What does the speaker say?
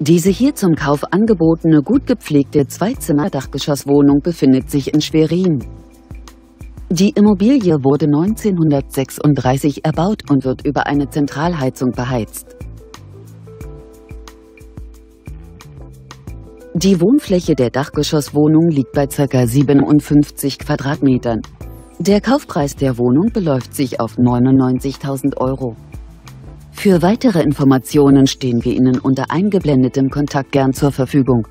Diese hier zum Kauf angebotene gut gepflegte Zweizimmer-Dachgeschosswohnung befindet sich in Schwerin. Die Immobilie wurde 1936 erbaut und wird über eine Zentralheizung beheizt. Die Wohnfläche der Dachgeschosswohnung liegt bei ca. 57 Quadratmetern. Der Kaufpreis der Wohnung beläuft sich auf 99.000 Euro. Für weitere Informationen stehen wir Ihnen unter eingeblendetem Kontakt gern zur Verfügung.